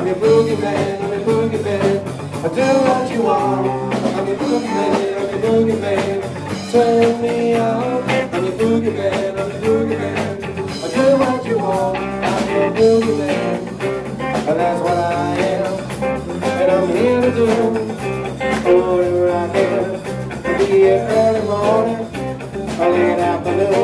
I'm your boogeyman, I'm your boogeyman. I do what you want. I'm your boogeyman, I'm your boogeyman. Turn me out. I'm your boogeyman, I'm your boogeyman. I do what you want. I'm your boogeyman. And that's what I am. And I'm here to do whatever I can. Be it early morning or late afternoon.